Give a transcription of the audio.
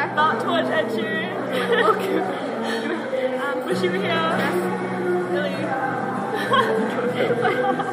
Okay. Not too much Ed Sheeran. Okay. um, wish you were here. Really.